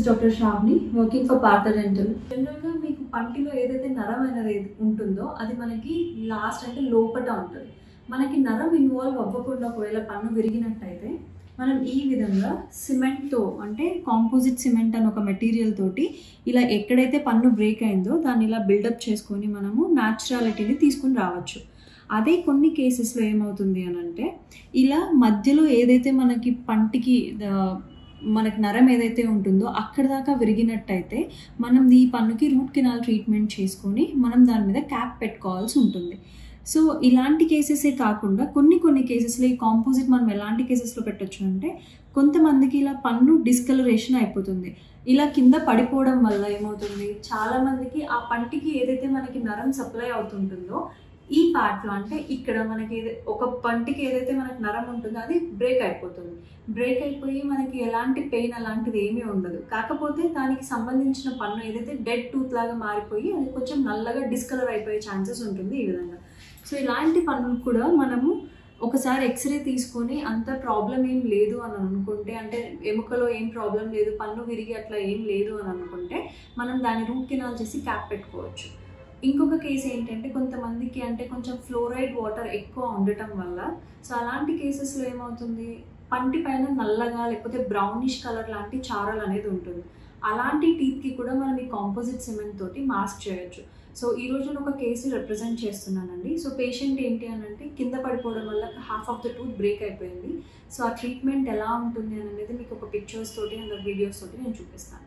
Doctor Dr. Working working for Partha Dental. జనరల్గా మీకు పంటిలో ఏదైతే నరం అనేది ఉంటుందో అది మనకి లాస్ట్ అంటే లోపట ఉంటుంది మనకి నరం ఇన్వాల్వ్ అవ్వకుండా ఒకవేళ పన్ను విరిగినట్టయితే మనం ఈ విధంగా సిమెంట్తో అంటే కాంపోజిట్ సిమెంట్ అని ఒక మెటీరియల్ తోటి ఇలా ఎక్కడైతే పన్ను బ్రేక్ అయిందో దాన్ని ఇలా బిల్డప్ చేసుకొని మనము న్యాచురాలిటీని తీసుకుని రావచ్చు అదే కొన్ని కేసెస్లో ఏమవుతుంది అని అంటే ఇలా మధ్యలో ఏదైతే మనకి పంటికి మనకి నరం ఏదైతే ఉంటుందో అక్కడ దాకా విరిగినట్టయితే మనం ఈ పన్నుకి రూట్ కెనాల్ ట్రీట్మెంట్ చేసుకొని మనం దాని మీద క్యాప్ పెట్టుకోవాల్సి ఉంటుంది. సో ఇలాంటి కేసెసే కాకుండా కొన్ని కొన్ని కేసెస్లో ఈ కాంపోజిట్ మనం ఎలాంటి కేసెస్లో పెట్టొచ్చు అంటే కొంతమందికి ఇలా పన్ను డిస్కలరేషన్ అయిపోతుంది. ఇలా కింద పడిపోవడం వల్ల ఏమవుతుంది? చాలామందికి ఆ పంటికి ఏదైతే మనకి నరం సప్లై అవుతుంటుందో ఈ పార్ట్లో అంటే ఇక్కడ మనకి ఒక పంటికి ఏదైతే మనకి నరం ఉంటుందో అది బ్రేక్ అయిపోతుంది. బ్రేక్ అయిపోయి మనకి ఎలాంటి పెయిన్ అలాంటిది ఏమీ ఉండదు. కాకపోతే దానికి సంబంధించిన పన్ను ఏదైతే డెడ్ టూత్ లాగా మారిపోయి అది కొంచెం నల్లగా డిస్కలర్ అయిపోయే ఛాన్సెస్ ఉంటుంది ఈ విధంగా. సో ఇలాంటి పన్ను కూడా మనము ఒకసారి ఎక్స్రే తీసుకొని అంత ప్రాబ్లం ఏం లేదు అని అనుకుంటే అంటే ఎముకలో ఏం ప్రాబ్లం లేదు పన్ను విరిగి అట్లా ఏం లేదు అని అనుకుంటే మనం దాని రూట్ కెనాల్ చేసి క్యాప్ పెట్టుకోవచ్చు. ఇంకొక కేసు ఏంటంటే కొంతమందికి అంటే కొంచెం ఫ్లోరైడ్ వాటర్ ఎక్కువ ఉండటం వల్ల. సో అలాంటి కేసెస్లో ఏమవుతుంది? పంటి పైన నల్లగా లేకపోతే బ్రౌనిష్ కలర్ లాంటి చారలు అనేది ఉంటుంది. అలాంటి టీత్కి కూడా మనం ఈ కాంపోజిట్ సిమెంట్ తోటి మాస్క్ చేయొచ్చు. సో ఈ రోజు నేను ఒక కేసు రిప్రజెంట్ చేస్తున్నానండి. సో పేషెంట్ ఏంటి అని అంటే కింద పడిపోవడం వల్ల half of the tooth break అయిపోయింది. సో ఆ ట్రీట్మెంట్ ఎలా ఉంటుంది అని అనేది మీకు ఒక పిక్చర్స్ తోటి అండ్ వీడియోస్ తోటి నేను చూపిస్తాను.